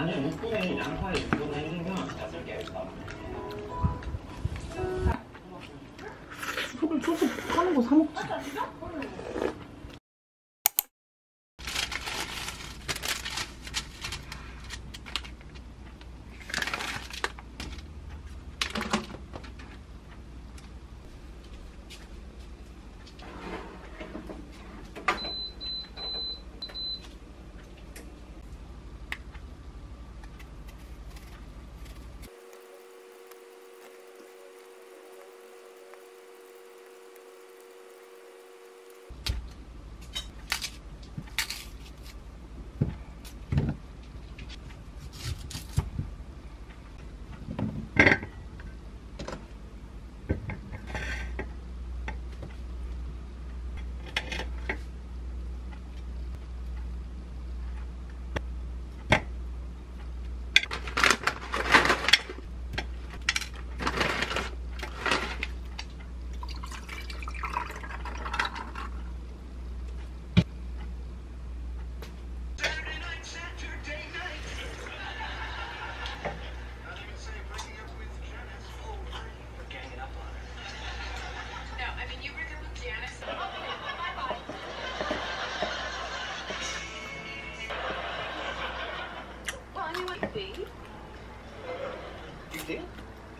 아니요, 6분의 양파에 6분의 1이면 제가 쓸게요. 소금 소스 파는 거 사 먹지.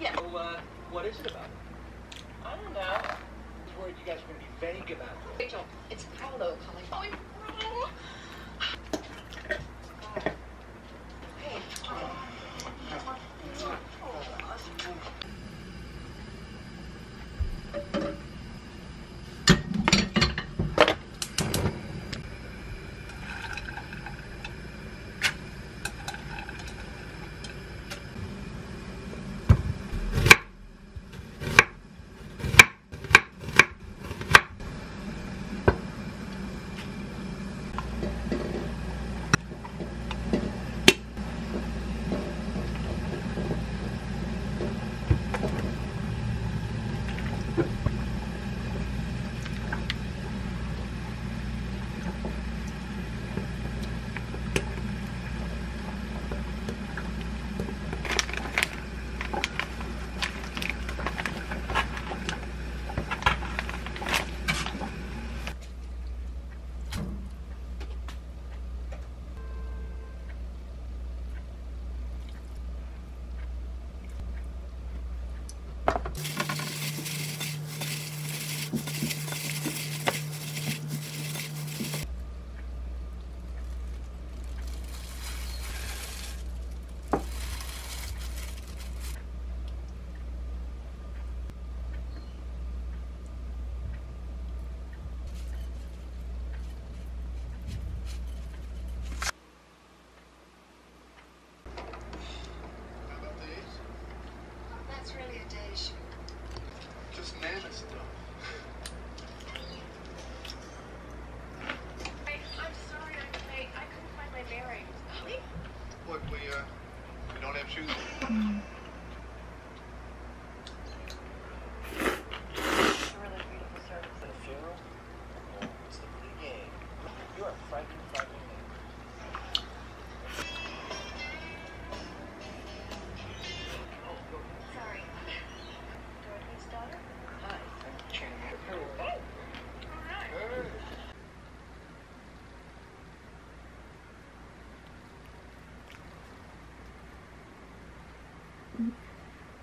Yeah. Well, uh, what is it about? I don't know. I was worried you guys were going to be vague about it. Rachel, it's Paolo calling. Oh,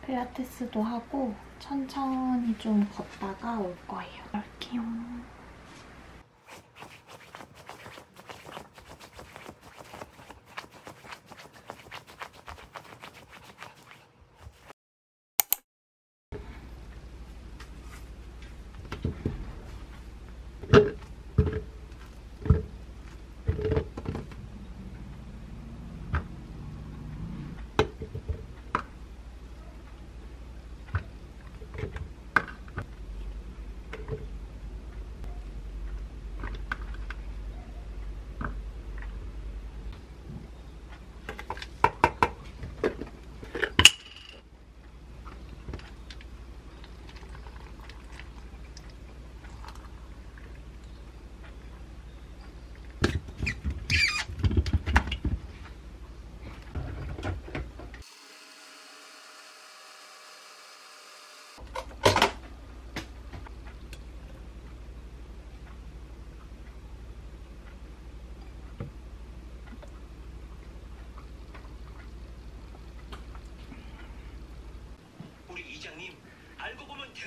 필라테스도 하고 천천히 좀 걷다가 올 거예요. 갈게요.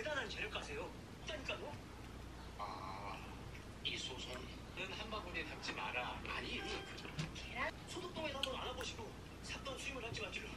대단한 재력가세요. 있다니까요. 아, 이 소송은 한 바구니에 담지 마라. 아니, 소득동에 사돈 알아보시고 샀던 수임을 한지 만지로.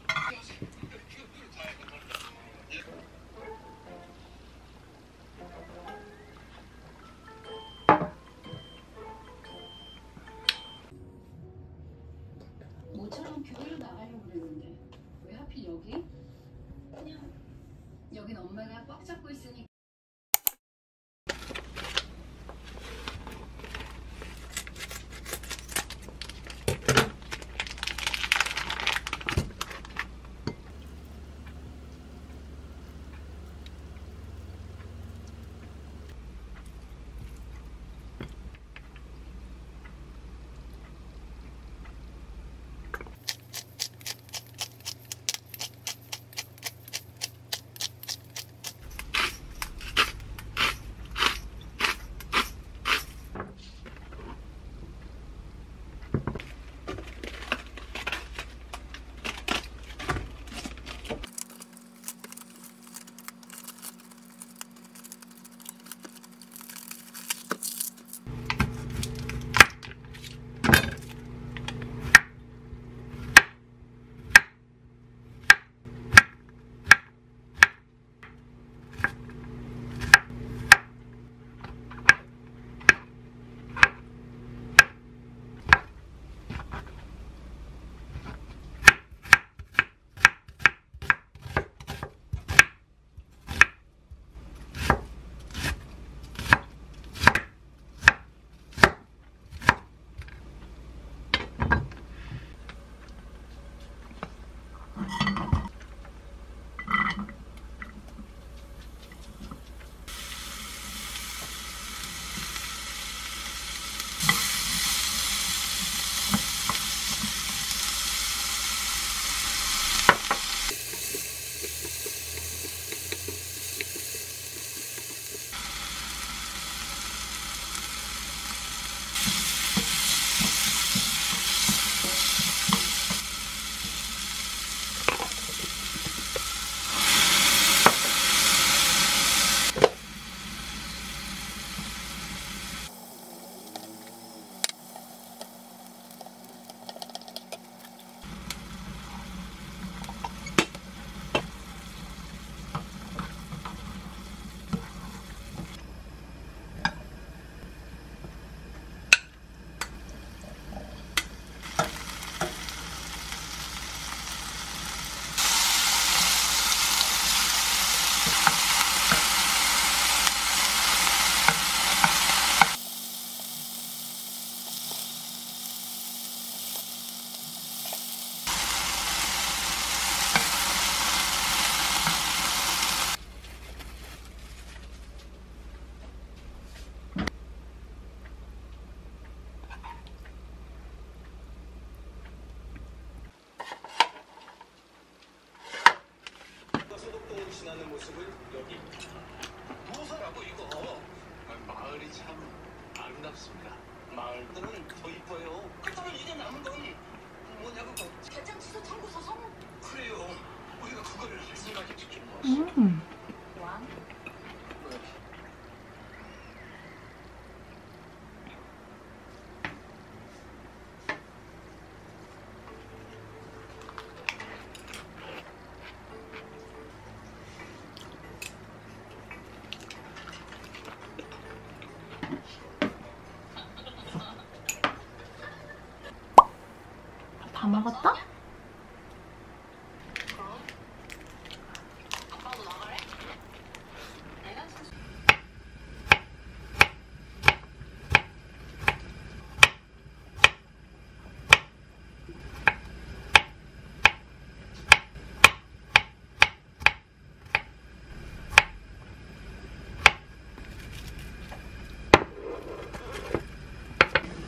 먹었다?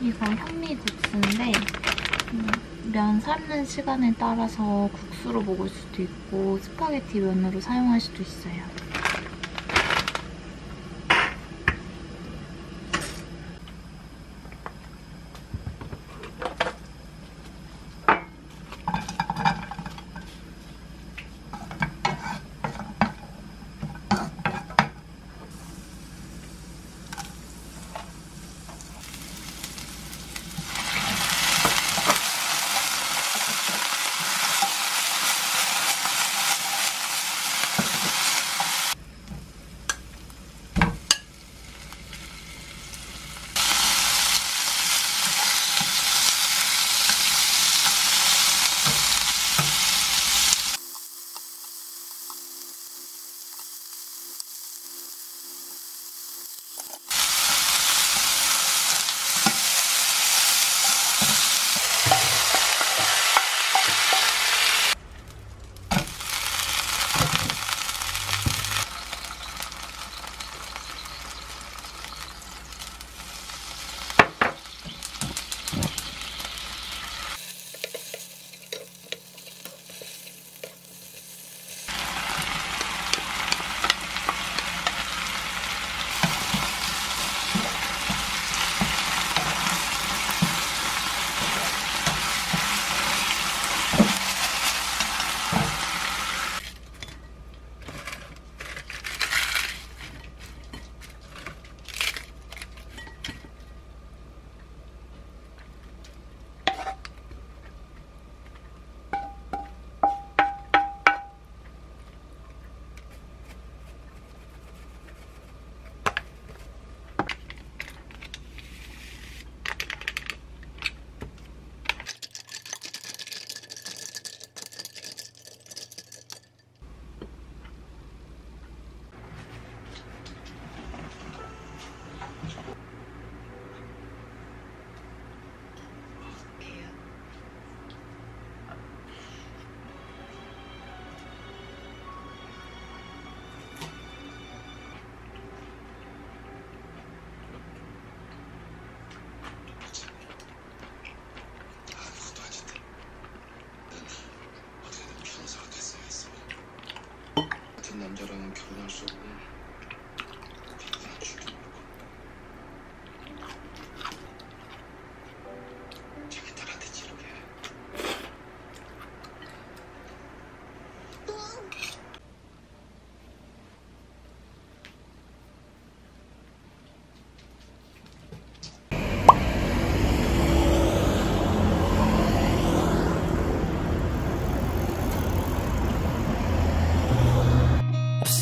이거 현미국수인데 음, 면 삶는 시간에 따라서 국수로 먹을 수도 있고 스파게티 면으로 사용할 수도 있어요.